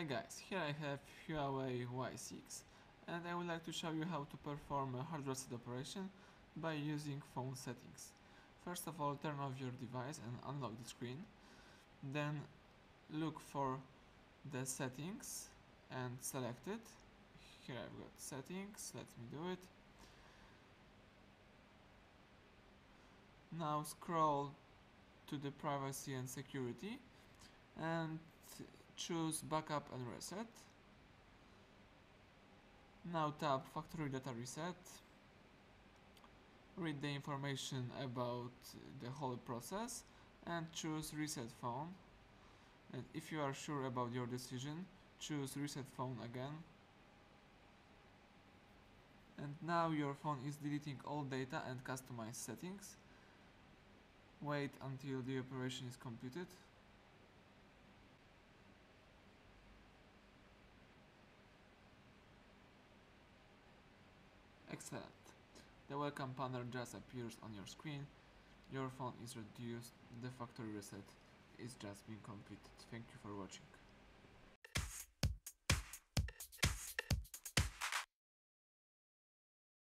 Hi guys, here I have Huawei Y6 and I would like to show you how to perform a hard reset operation by using phone settings. First of all turn off your device and unlock the screen. Then look for the settings and select it. Here I've got settings, let me do it. Now scroll to the privacy and security and choose backup and reset. Now tap factory data reset. Read the information about the whole process and choose reset phone. And if you are sure about your decision, choose reset phone again. And now your phone is deleting all data and customized settings. Wait until the operation is completed. Excellent. The welcome panel just appears on your screen. Your phone is reduced. The factory reset is just being completed. Thank you for watching.